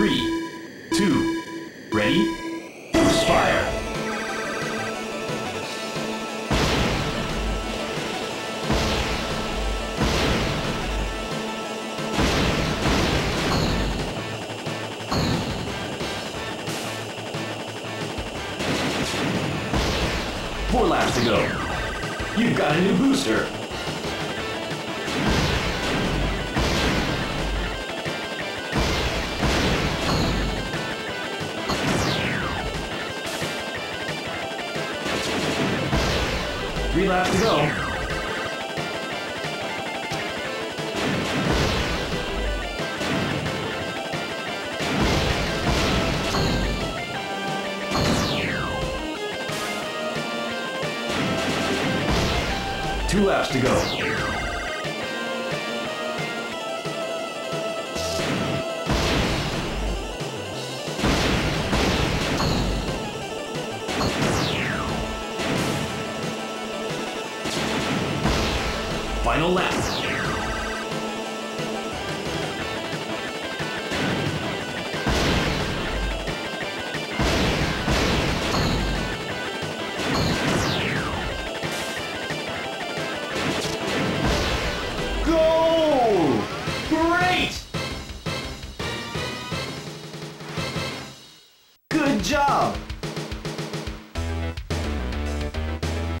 Three, two, ready, fire. Four laps to go. You've got a new booster. Three laps to go. Two laps to go. final lap. Go! Great! Good job!